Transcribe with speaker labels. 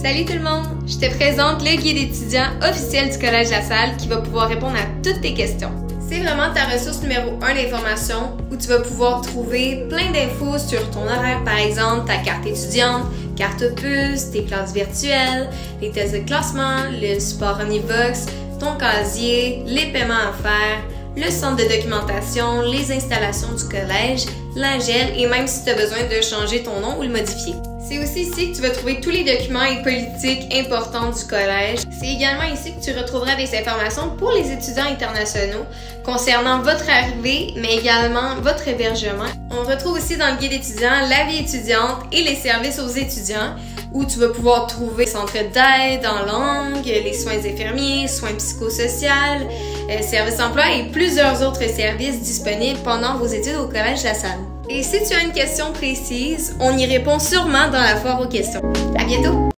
Speaker 1: Salut tout le monde! Je te présente le guide étudiant officiel du Collège La Salle qui va pouvoir répondre à toutes tes questions. C'est vraiment ta ressource numéro 1 d'information où tu vas pouvoir trouver plein d'infos sur ton horaire, par exemple ta carte étudiante, carte puce, tes classes virtuelles, les tests de classement, le support Omnivox, ton casier, les paiements à faire, le centre de documentation, les installations du collège, la gel et même si tu as besoin de changer ton nom ou le modifier. C'est aussi ici que tu vas trouver tous les documents et politiques importants du collège. C'est également ici que tu retrouveras des informations pour les étudiants internationaux concernant votre arrivée, mais également votre hébergement. On retrouve aussi dans le guide étudiant la vie étudiante et les services aux étudiants où tu vas pouvoir trouver centre d'aide en langue, les soins infirmiers, soins psychosociaux, euh, services d'emploi et plusieurs autres services disponibles pendant vos études au Collège La Salle. Et si tu as une question précise, on y répond sûrement dans la foire aux questions. À bientôt!